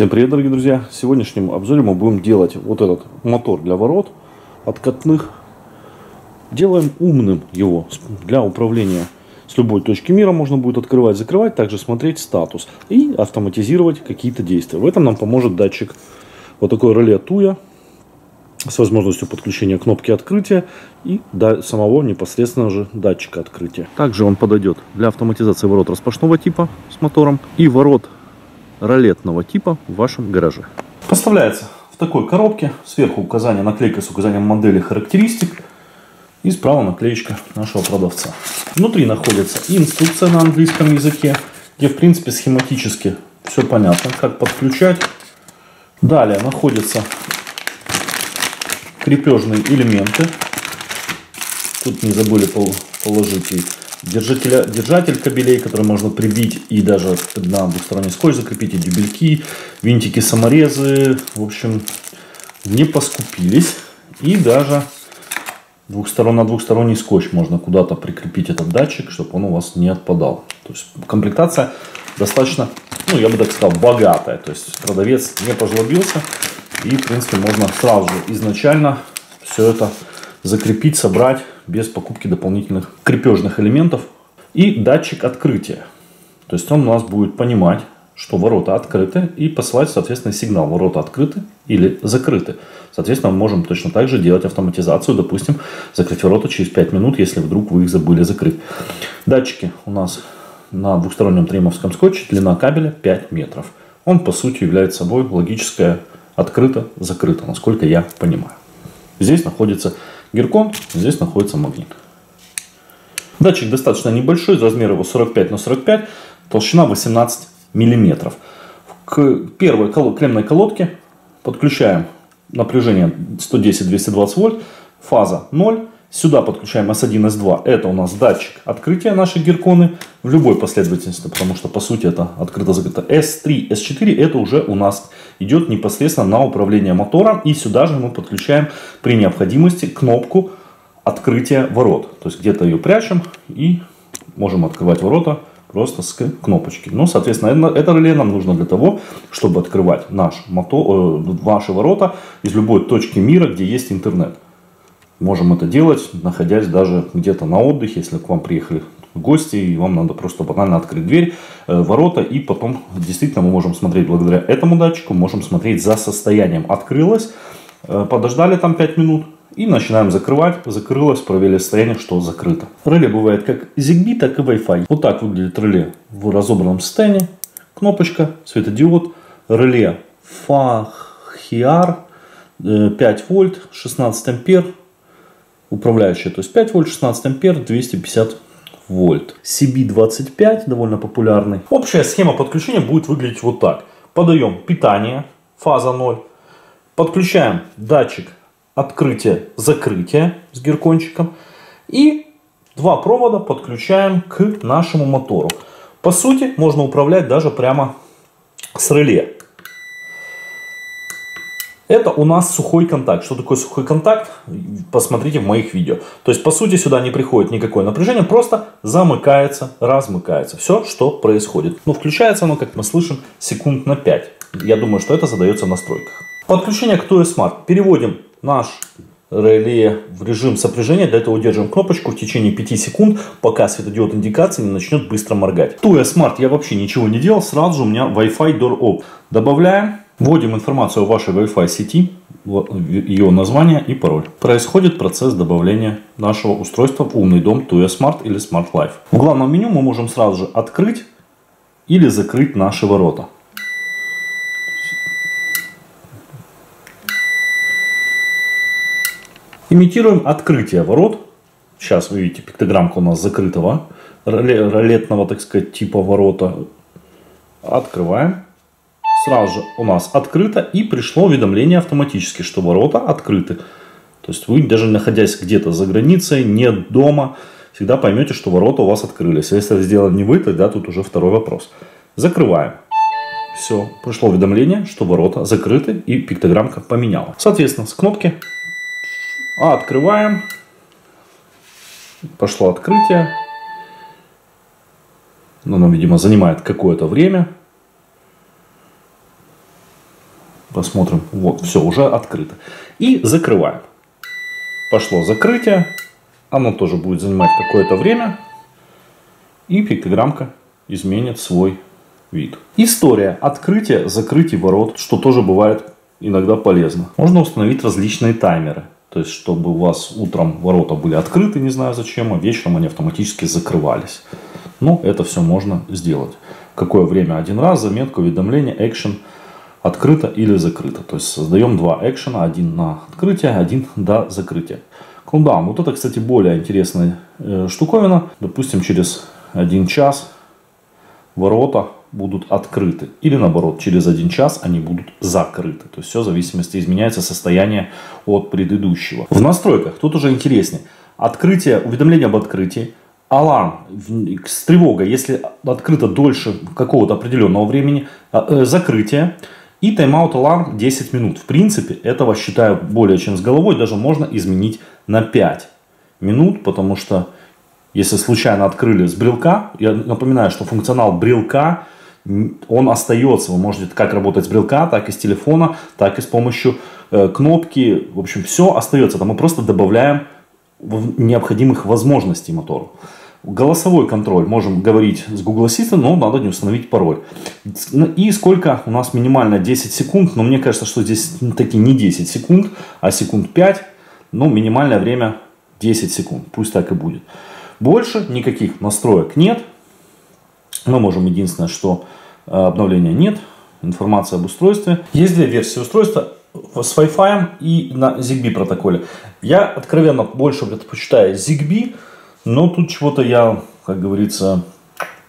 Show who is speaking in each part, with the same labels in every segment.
Speaker 1: Всем привет, дорогие друзья! В сегодняшнем обзоре мы будем делать вот этот мотор для ворот откатных. Делаем умным его для управления с любой точки мира. Можно будет открывать, закрывать, также смотреть статус и автоматизировать какие-то действия. В этом нам поможет датчик вот такой реле Туя с возможностью подключения кнопки открытия и до самого непосредственно же датчика открытия. Также он подойдет для автоматизации ворот распашного типа с мотором и ворот ролетного типа в вашем гараже. Поставляется в такой коробке. Сверху указание, наклейка с указанием модели характеристик. И справа наклеечка нашего продавца. Внутри находится инструкция на английском языке, где в принципе схематически все понятно, как подключать. Далее находятся крепежные элементы. Тут не забыли положить и держателя, держатель кабелей, который можно прибить и даже на двухсторонний скотч закрепить, и дюбельки, винтики, саморезы. В общем, не поскупились. И даже двухсторон, на двухсторонний скотч можно куда-то прикрепить этот датчик, чтобы он у вас не отпадал. То есть комплектация достаточно, ну я бы так сказал, богатая. То есть продавец не пожлобился. И в принципе можно сразу же изначально все это закрепить, собрать без покупки дополнительных крепежных элементов. И датчик открытия. То есть он у нас будет понимать, что ворота открыты и посылать, соответственно, сигнал. Ворота открыты или закрыты. Соответственно, мы можем точно так же делать автоматизацию. Допустим, закрыть ворота через 5 минут, если вдруг вы их забыли закрыть. Датчики у нас на двухстороннем тримовском скотче. Длина кабеля 5 метров. Он, по сути, является собой логическое открыто-закрыто, насколько я понимаю. Здесь находится геркон, здесь находится магнит. Датчик достаточно небольшой, размер его 45 на 45, толщина 18 миллиметров. К первой клемной колодке подключаем напряжение 110-220 вольт, фаза 0, Сюда подключаем S1, S2. Это у нас датчик открытия нашей герконы в любой последовательности, потому что по сути это открыто-закрыто. S3, S4 это уже у нас идет непосредственно на управление мотором. И сюда же мы подключаем при необходимости кнопку открытия ворот. То есть где-то ее прячем и можем открывать ворота просто с кнопочки. Ну, соответственно, это реле нам нужно для того, чтобы открывать наш мотор, э, ваши ворота из любой точки мира, где есть интернет. Можем это делать, находясь даже где-то на отдыхе, если к вам приехали гости, и вам надо просто банально открыть дверь, э, ворота, и потом действительно мы можем смотреть благодаря этому датчику, можем смотреть за состоянием. Открылось, э, подождали там 5 минут, и начинаем закрывать. Закрылось, проверили состояние, что закрыто. Реле бывает как ZigBee, так и Wi-Fi. Вот так выглядит реле в разобранном состоянии. Кнопочка, светодиод, реле FAHIAR, 5 э, вольт, 16 ампер, управляющая, то есть 5 вольт, 16 ампер, 250 вольт. CB25 довольно популярный. Общая схема подключения будет выглядеть вот так. Подаем питание, фаза 0. Подключаем датчик открытия-закрытия с геркончиком. И два провода подключаем к нашему мотору. По сути, можно управлять даже прямо с реле. Это у нас сухой контакт. Что такое сухой контакт? Посмотрите в моих видео. То есть, по сути, сюда не приходит никакое напряжение, просто замыкается, размыкается. Все, что происходит. Ну, включается оно, как мы слышим, секунд на 5. Я думаю, что это задается в настройках. Подключение к TUE Smart. Переводим наш реле в режим сопряжения. Для этого удерживаем кнопочку в течение 5 секунд, пока светодиод индикации не начнет быстро моргать. TUE Smart я вообще ничего не делал. Сразу же у меня Wi-Fi Door Off. Добавляем Вводим информацию о вашей Wi-Fi сети, ее название и пароль. Происходит процесс добавления нашего устройства в умный дом Tuya Smart или Smart Life. В главном меню мы можем сразу же открыть или закрыть наши ворота. Имитируем открытие ворот. Сейчас вы видите пиктограммка у нас закрытого ролетного, так сказать, типа ворота. Открываем сразу же у нас открыто и пришло уведомление автоматически, что ворота открыты. То есть вы даже находясь где-то за границей, не дома, всегда поймете, что ворота у вас открылись. Если это сделали не вы, тогда тут уже второй вопрос. Закрываем. Все, пришло уведомление, что ворота закрыты и пиктограммка поменяла. Соответственно, с кнопки а открываем. Пошло открытие. Но оно, видимо, занимает какое-то время. Посмотрим. Вот, все, уже открыто. И закрываем. Пошло закрытие. Оно тоже будет занимать какое-то время. И пиктограммка изменит свой вид. История открытия, закрытия ворот, что тоже бывает иногда полезно. Можно установить различные таймеры. То есть, чтобы у вас утром ворота были открыты, не знаю зачем, а вечером они автоматически закрывались. Но это все можно сделать. Какое время один раз, заметка, уведомление, экшен, открыто или закрыто. То есть, создаем два экшена, один на открытие, один до закрытия. Кулдаун. Вот это, кстати, более интересная э, штуковина. Допустим, через один час ворота будут открыты. Или наоборот, через один час они будут закрыты. То есть все в зависимости изменяется состояние от предыдущего. В настройках тут уже интереснее. Открытие, уведомление об открытии, аларм с тревогой, если открыто дольше какого-то определенного времени, а, э, закрытие и тайм-аут аларм 10 минут. В принципе, этого считаю более чем с головой, даже можно изменить на 5 минут, потому что если случайно открыли с брелка, я напоминаю, что функционал брелка он остается. Вы можете как работать с брелка, так и с телефона, так и с помощью э, кнопки. В общем, все остается. Там мы просто добавляем необходимых возможностей мотору. Голосовой контроль. Можем говорить с Google Assistant, но надо не установить пароль. И сколько у нас минимально 10 секунд. Но мне кажется, что здесь таки не 10 секунд, а секунд 5. Но минимальное время 10 секунд. Пусть так и будет. Больше никаких настроек нет. Мы можем единственное, что э, обновления нет, информация об устройстве. Есть две версии устройства с Wi-Fi и на ZigBee протоколе. Я откровенно больше предпочитаю ZigBee, но тут чего-то я, как говорится,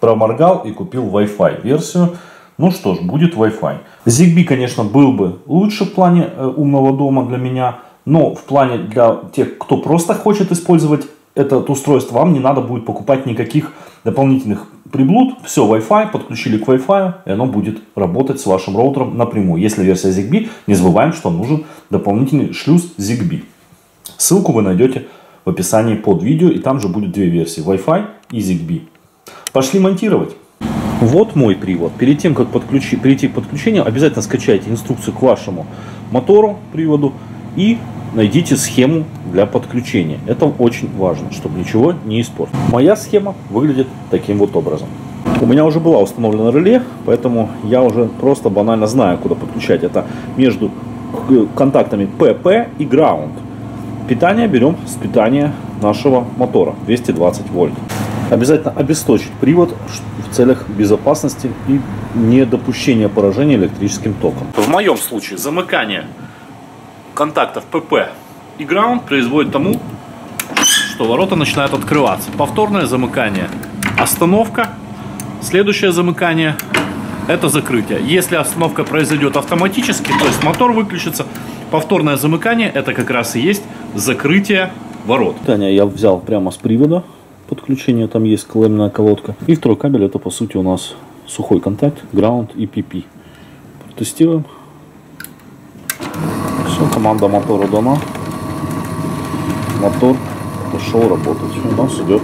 Speaker 1: проморгал и купил Wi-Fi версию. Ну что ж, будет Wi-Fi. ZigBee, конечно, был бы лучше в плане э, умного дома для меня, но в плане для тех, кто просто хочет использовать это устройство, вам не надо будет покупать никаких дополнительных приблуд. Все, Wi-Fi, подключили к Wi-Fi, и оно будет работать с вашим роутером напрямую. Если версия ZigBee, не забываем, что нужен дополнительный шлюз ZigBee. Ссылку вы найдете в описании под видео, и там же будет две версии, Wi-Fi и ZigBee. Пошли монтировать. Вот мой привод. Перед тем, как подключи, перейти к подключению, обязательно скачайте инструкцию к вашему мотору, приводу, и найдите схему для подключения. Это очень важно, чтобы ничего не испортить. Моя схема выглядит таким вот образом. У меня уже была установлена реле, поэтому я уже просто банально знаю, куда подключать. Это между контактами PP и Ground. Питание берем с питания нашего мотора 220 вольт. Обязательно обесточить привод в целях безопасности и недопущения поражения электрическим током. В моем случае замыкание контактов PP и Ground производит тому, что ворота начинают открываться. Повторное замыкание – остановка. Следующее замыкание – это закрытие. Если остановка произойдет автоматически, то есть мотор выключится, повторное замыкание – это как раз и есть закрытие ворот. Таня я взял прямо с привода подключения, там есть клемная колодка. И второй кабель – это по сути у нас сухой контакт, ground и PP. Протестируем. Все, команда мотора дана. Мотор пошел работать. У нас идет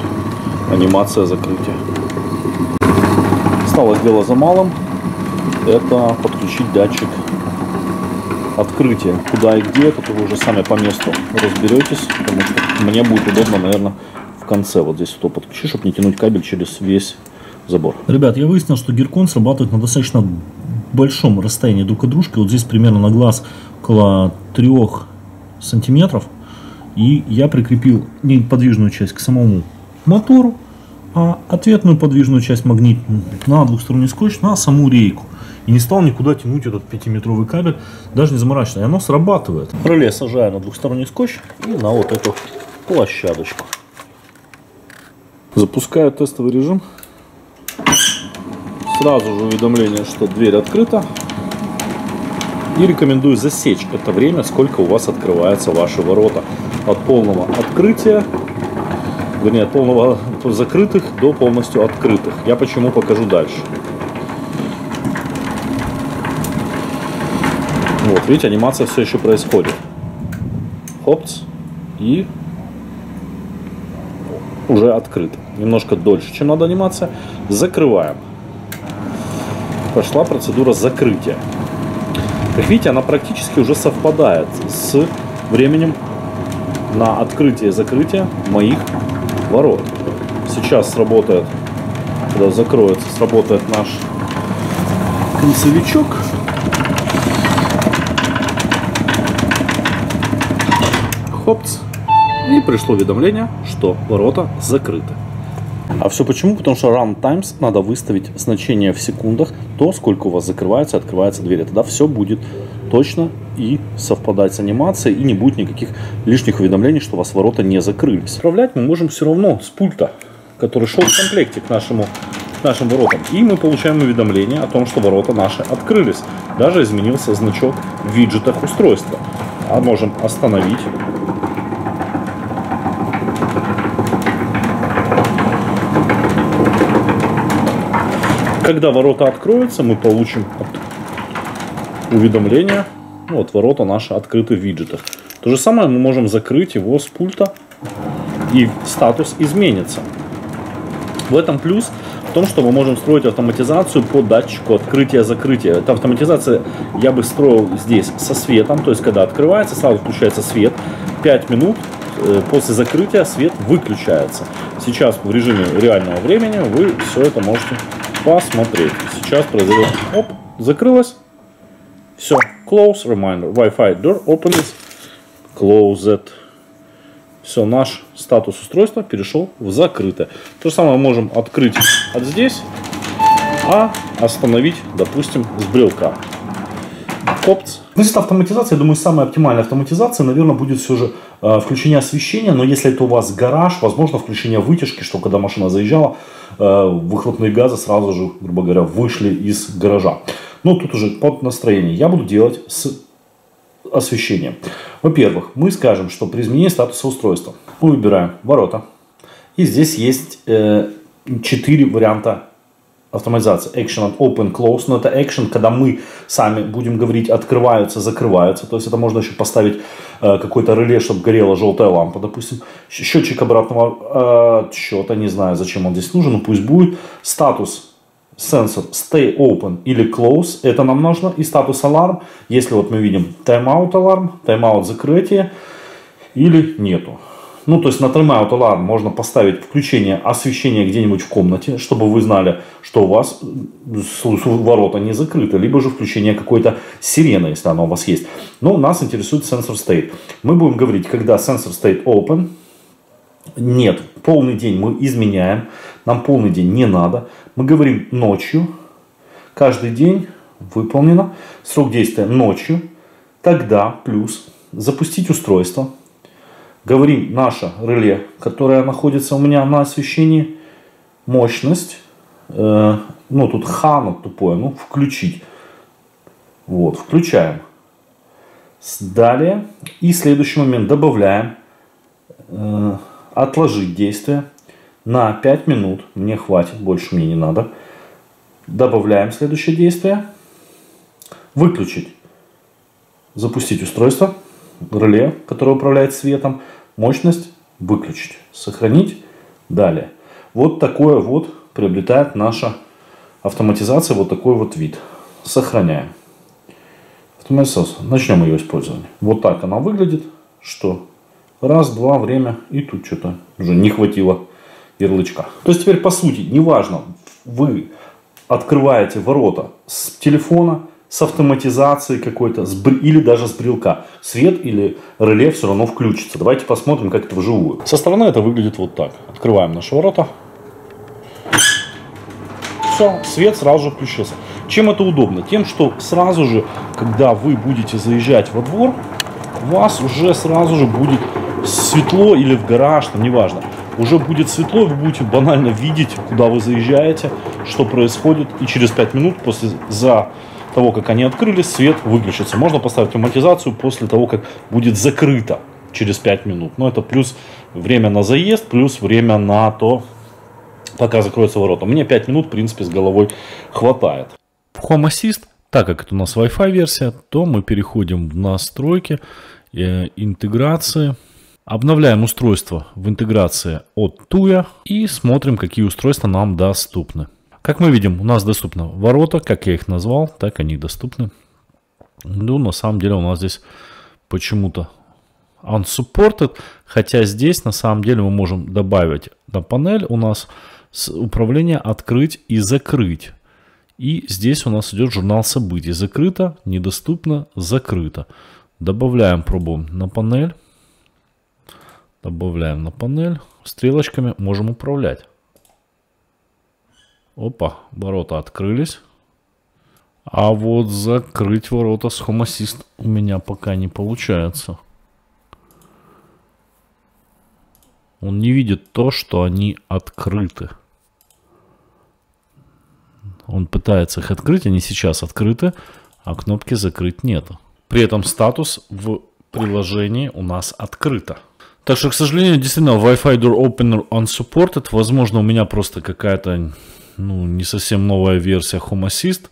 Speaker 1: анимация закрытия. Осталось дело за малым. Это подключить датчик открытия. Куда и где, это вы уже сами по месту разберетесь. Потому что мне будет удобно, наверное, в конце вот здесь вот подключить, чтобы не тянуть кабель через весь забор. Ребят, я выяснил, что гиркон срабатывает на достаточно большом расстоянии друг от дружки. Вот здесь примерно на глаз около 3 сантиметров. И я прикрепил неподвижную часть к самому мотору, а ответную подвижную часть магнит на двухсторонний скотч на саму рейку. И не стал никуда тянуть этот 5-метровый кабель, даже не заморачиваться. И оно срабатывает. Реле сажаю на двухсторонний скотч и на вот эту площадочку. Запускаю тестовый режим. Сразу же уведомление, что дверь открыта. И рекомендую засечь это время, сколько у вас открываются ваши ворота. От полного открытия, вернее, от полного закрытых до полностью открытых. Я почему покажу дальше. Видите, анимация все еще происходит. Хопц. И уже открыто. Немножко дольше, чем надо анимация. Закрываем. Пошла процедура закрытия. Как видите, она практически уже совпадает с временем на открытие и закрытие моих ворот. Сейчас сработает, когда закроется, сработает наш концевичок. Хопц. И пришло уведомление, что ворота закрыты. А все почему? Потому что run times надо выставить значение в секундах, то, сколько у вас закрывается и открывается дверь. Тогда все будет точно и совпадать с анимацией, и не будет никаких лишних уведомлений, что у вас ворота не закрылись. Управлять мы можем все равно с пульта, который шел в комплекте к нашему к нашим воротам. И мы получаем уведомление о том, что ворота наши открылись. Даже изменился значок в виджетах устройства. А можем остановить Когда ворота откроются, мы получим уведомление. Вот, ворота наши открыты в виджетах. То же самое мы можем закрыть его с пульта, и статус изменится. В этом плюс в том, что мы можем строить автоматизацию по датчику открытия-закрытия. Эта автоматизация я бы строил здесь со светом, то есть когда открывается, сразу включается свет, 5 минут э, после закрытия свет выключается. Сейчас в режиме реального времени вы все это можете посмотреть. Сейчас произойдет. Оп, закрылось. Все. Close, reminder. Wi-Fi door opens. Closed. Все, наш статус устройства перешел в закрытое. То же самое можем открыть от здесь, а остановить, допустим, с брелка. Опц. Значит, автоматизация, я думаю, самая оптимальная автоматизация, наверное, будет все же э, включение освещения, но если это у вас гараж, возможно, включение вытяжки, что когда машина заезжала, э, выхлопные газы сразу же, грубо говоря, вышли из гаража. Но тут уже под настроение. Я буду делать с освещением. Во-первых, мы скажем, что при изменении статуса устройства мы выбираем ворота. И здесь есть э, 4 варианта автоматизация. Action от open, close. Но это action, когда мы сами будем говорить открываются, закрываются. То есть это можно еще поставить э, какой-то реле, чтобы горела желтая лампа, допустим. Счетчик обратного э, счета, не знаю, зачем он здесь нужен, но пусть будет. Статус сенсор stay open или close, это нам нужно. И статус аларм, если вот мы видим timeout аларм, timeout закрытие или нету. Ну, то есть на тайм-аут аларм можно поставить включение освещения где-нибудь в комнате, чтобы вы знали, что у вас ворота не закрыты, либо же включение какой-то сирены, если она у вас есть. Но нас интересует сенсор state. Мы будем говорить, когда сенсор state open, нет, полный день мы изменяем, нам полный день не надо. Мы говорим ночью, каждый день выполнено, срок действия ночью, тогда плюс запустить устройство – говорим наше реле, которое находится у меня на освещении, мощность, э, ну тут хана тупое, ну включить. Вот, включаем. Далее и следующий момент добавляем э, отложить действие на 5 минут. Мне хватит, больше мне не надо. Добавляем следующее действие. Выключить. Запустить устройство, реле, которое управляет светом мощность выключить, сохранить, далее. Вот такое вот приобретает наша автоматизация, вот такой вот вид. Сохраняем. Автоматизация. Начнем ее использование. Вот так она выглядит, что раз, два, время, и тут что-то уже не хватило ярлычка. То есть теперь по сути, неважно, вы открываете ворота с телефона, с автоматизацией какой-то, или даже с брелка. Свет или реле все равно включится. Давайте посмотрим, как это вживую. Со стороны это выглядит вот так. Открываем наши ворота. Все, свет сразу же включился. Чем это удобно? Тем, что сразу же, когда вы будете заезжать во двор, у вас уже сразу же будет светло или в гараж, там неважно. Уже будет светло, вы будете банально видеть, куда вы заезжаете, что происходит. И через 5 минут после за того, как они открылись, свет выключится. Можно поставить автоматизацию после того, как будет закрыто через 5 минут. Но это плюс время на заезд, плюс время на то, пока закроются ворота. Мне 5 минут, в принципе, с головой хватает. В Home Assist, так как это у нас Wi-Fi версия, то мы переходим в настройки, э, интеграции. Обновляем устройство в интеграции от Tuya и смотрим, какие устройства нам доступны. Как мы видим, у нас доступны ворота, как я их назвал, так они доступны. Ну, на самом деле у нас здесь почему-то unsupported, хотя здесь на самом деле мы можем добавить на панель у нас управление открыть и закрыть. И здесь у нас идет журнал событий. Закрыто, недоступно, закрыто. Добавляем, пробуем на панель. Добавляем на панель. Стрелочками можем управлять. Опа, ворота открылись. А вот закрыть ворота с Assist у меня пока не получается. Он не видит то, что они открыты. Он пытается их открыть, они сейчас открыты, а кнопки закрыть нету. При этом статус в приложении у нас открыто. Так что, к сожалению, действительно, Wi-Fi Door Opener unsupported. Возможно, у меня просто какая-то ну, не совсем новая версия Home Assist.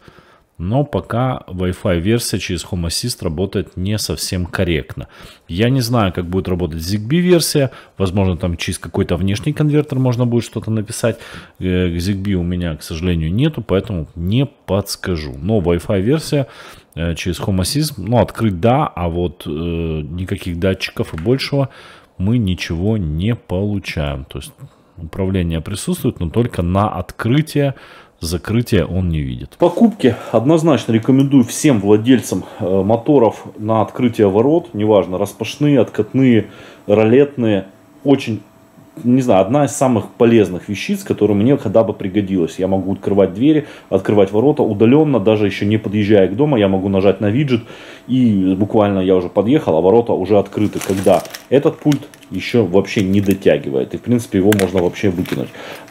Speaker 1: Но пока Wi-Fi версия через Home Assist работает не совсем корректно. Я не знаю, как будет работать ZigBee версия. Возможно, там через какой-то внешний конвертер можно будет что-то написать. Э, ZigBee у меня, к сожалению, нету, поэтому не подскажу. Но Wi-Fi версия э, через Home Assist, ну, открыть да, а вот э, никаких датчиков и большего мы ничего не получаем. То есть управление присутствует, но только на открытие закрытия он не видит. Покупки однозначно рекомендую всем владельцам э, моторов на открытие ворот, неважно, распашные, откатные, ролетные, очень не знаю, одна из самых полезных вещиц, которая мне когда бы пригодилась. Я могу открывать двери, открывать ворота удаленно, даже еще не подъезжая к дому, я могу нажать на виджет и буквально я уже подъехал, а ворота уже открыты. Когда этот пульт еще вообще не дотягивает. И, в принципе, его можно вообще выкинуть.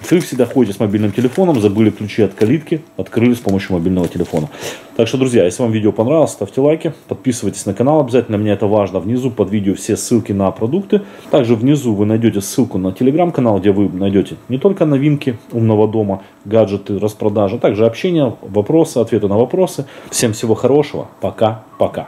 Speaker 1: Вы всегда ходите с мобильным телефоном, забыли ключи от калитки, открыли с помощью мобильного телефона. Так что, друзья, если вам видео понравилось, ставьте лайки, подписывайтесь на канал обязательно, мне это важно. Внизу под видео все ссылки на продукты. Также внизу вы найдете ссылку на телеграм-канал, где вы найдете не только новинки умного дома, гаджеты, распродажи, а также общение, вопросы, ответы на вопросы. Всем всего хорошего. Пока-пока.